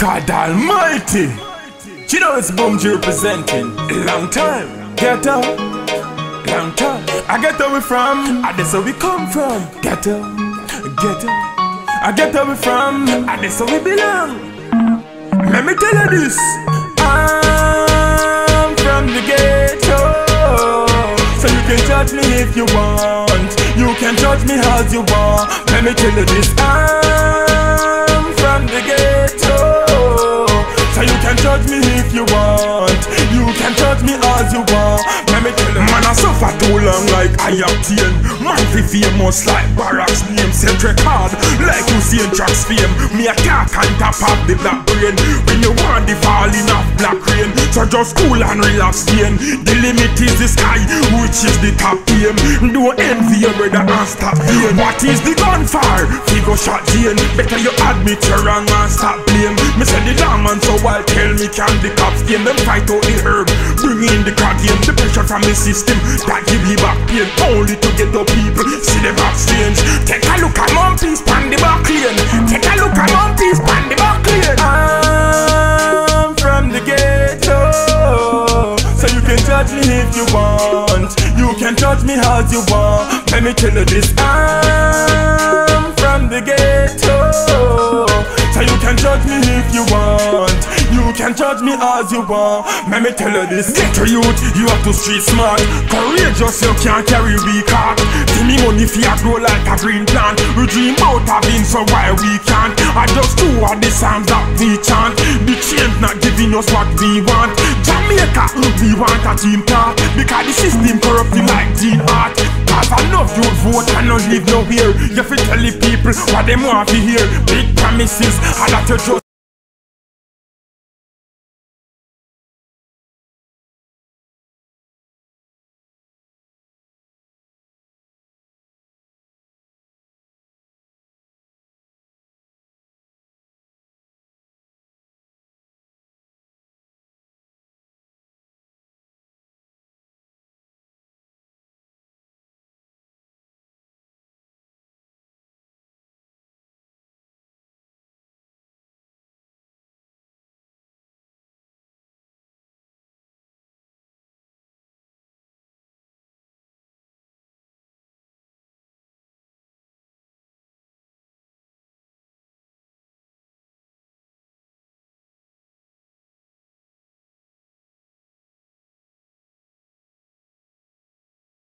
God Almighty. You know it's G representing. Long time. Ghetto. Long time. I get where we from. And that's where we come from. Ghetto, ghetto. I get where we from. And that's where we belong. Let me tell you this. I'm from the ghetto. So you can judge me if you want. You can judge me as you want. Let me tell you this. I'm you want. You can judge me as you want. Let me tell you, man, I suffer too long like I obtain. Man, fi famous like Barack's name, set record like Hussein Jack's fame. Me a cat on top of the black brain. When you want the falling of black rain, so just cool and relax, pain. The limit is the sky, which is the top game. Don't envy your brother and stop pain. What is the gunfire? Figure shot Jane. Better you admit you're wrong and stop blame. Me say the man so wild, tell me can the cops game them fight out the herb, bring in the crack game. The pressure from the system that give me back pain. Only to get the people see them back strange. Take a look at Mom Peace judge me if you want. You can judge me as you want. Let me tell you this. I'm from the ghetto, so you can judge me if you want. You can judge me as you want. Let me tell you this. Your youth, you have to street smart. Courageous, you can't carry weak heart. See me money fi a grow like a green plant. We dream out about having so why we can't. I just do all the songs that we chant. The change not giving us what we want. Jamaica, we want a team talk. Because the system corrupting like Gene Hart. Cause enough youth vote and not live nowhere. You fi tell the people what them want to hear. Big promises, and that you just